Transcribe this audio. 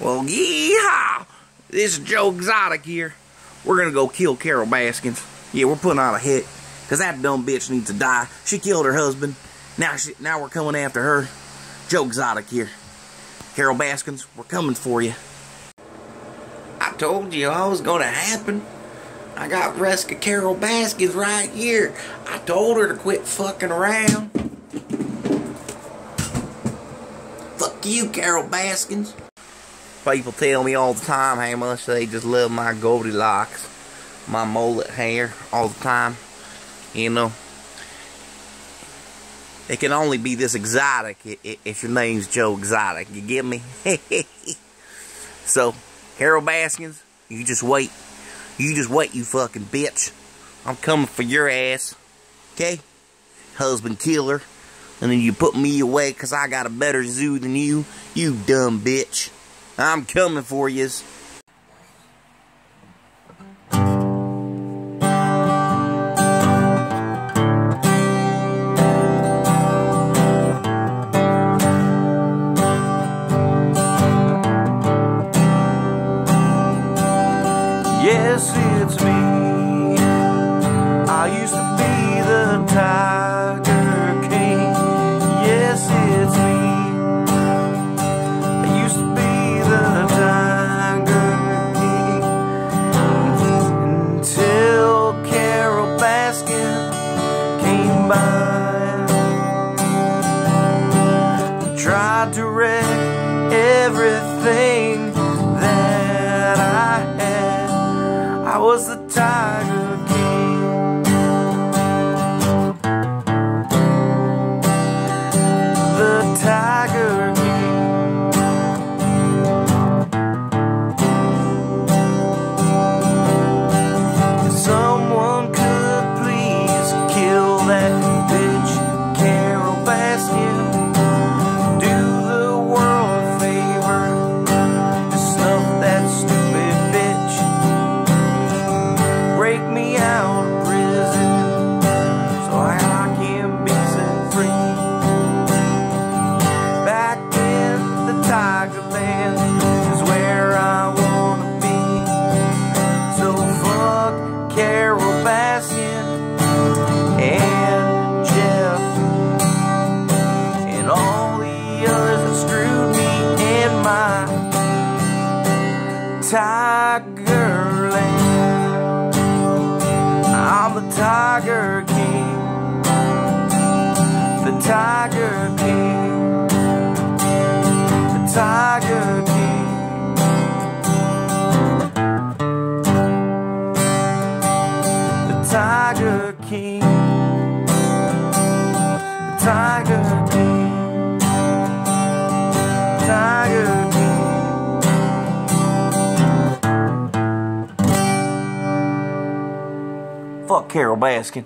Well, yeehaw! This is Joe Exotic here. We're gonna go kill Carole Baskins. Yeah, we're putting on a hit. Cause that dumb bitch needs to die. She killed her husband. Now she, now we're coming after her. Joe Exotic here. Carole Baskins, we're coming for you. I told you all was gonna happen. I got Rescue Carole Baskins right here. I told her to quit fucking around. Fuck you, Carole Baskins. People tell me all the time how much they just love my Goldilocks, my mullet hair all the time. You know, it can only be this exotic if your name's Joe Exotic. You get me? so, Carole Baskins, you just wait. You just wait, you fucking bitch. I'm coming for your ass. Okay? Husband killer. And then you put me away because I got a better zoo than you. You dumb bitch. I'm coming for yous. Yes, Tried direct everything that I had. I was the Tiger Tiger Land. I'm the Tiger King. The Tiger King. The Tiger King. The Tiger King. The Tiger King. Tiger King. Fuck Carole Baskin.